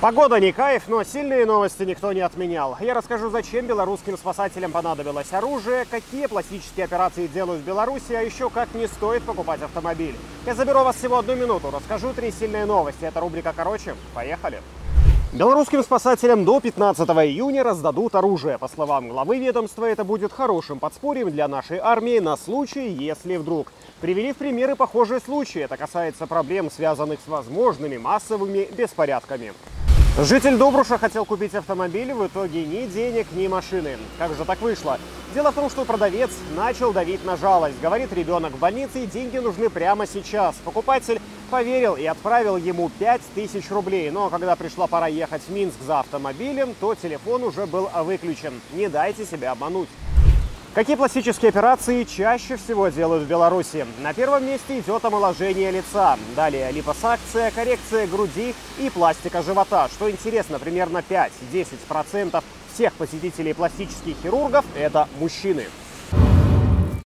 Погода не кайф, но сильные новости никто не отменял. Я расскажу, зачем белорусским спасателям понадобилось оружие, какие пластические операции делают в Беларуси, а еще как не стоит покупать автомобиль. Я заберу вас всего одну минуту, расскажу три сильные новости. Это рубрика «Короче». Поехали! Белорусским спасателям до 15 июня раздадут оружие. По словам главы ведомства, это будет хорошим подспорьем для нашей армии на случай, если вдруг. Привели в примеры похожие случаи. Это касается проблем, связанных с возможными массовыми беспорядками. Житель Добруша хотел купить автомобиль, в итоге ни денег, ни машины. Как же так вышло? Дело в том, что продавец начал давить на жалость. Говорит, ребенок в больнице и деньги нужны прямо сейчас. Покупатель поверил и отправил ему 5000 рублей. Но когда пришла пора ехать в Минск за автомобилем, то телефон уже был выключен. Не дайте себя обмануть. Какие пластические операции чаще всего делают в Беларуси? На первом месте идет омоложение лица. Далее липосакция, коррекция груди и пластика живота. Что интересно, примерно 5-10% всех посетителей пластических хирургов – это мужчины.